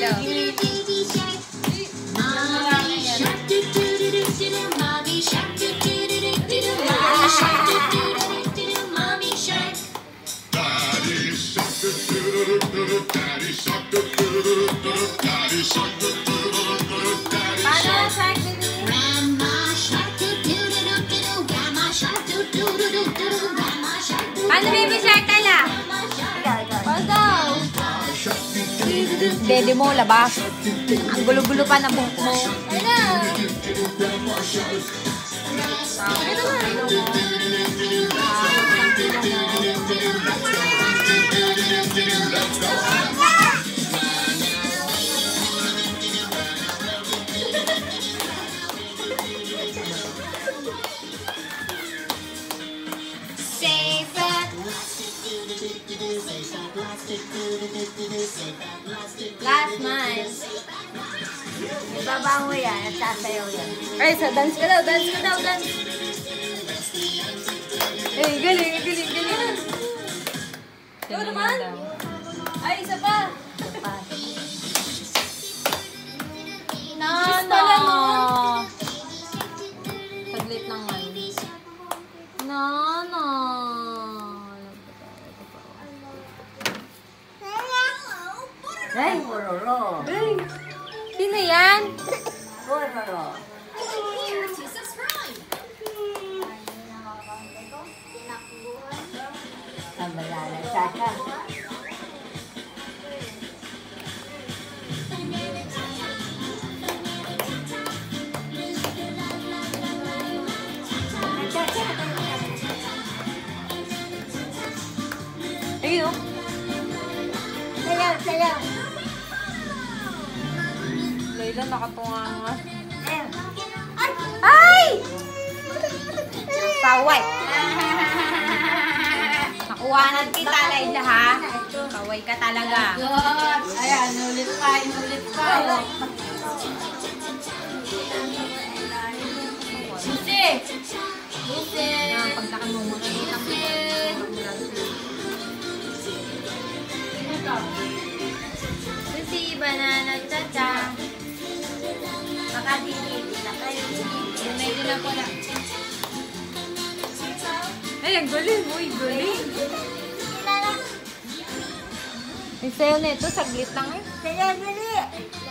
Selam. Anne baby Dede mo, labas. Ang gulo-gulo pa na buhok mo. Na. Ito na. Last Ibaba mo yan at sasayaw yan. Ay, sa dance ka daw, dance ka daw, dance. Eh, galing, galing, galing. Ikaw naman. Ay, isa pa. Nana. pala, no? Saglit lang man. Nana. Ay, pororo. Ay, sino yan? Pororo. Ang malala. Saka. Ayun. Sayaw, sayaw. Layla, nakatunga nga. Ay! Saway. Nakuhanan kita, Layla, ha? Kaway ka talaga. Ayan, ulit pa, ulit pa. Susi! Susi! Ang pagtakan mo muna dito. Susi, banana, cha-cha. Medyo na po na. Ay, ang galing. Uy, galing. Yung sayo na ito, saglit lang eh. Sayaw, dali!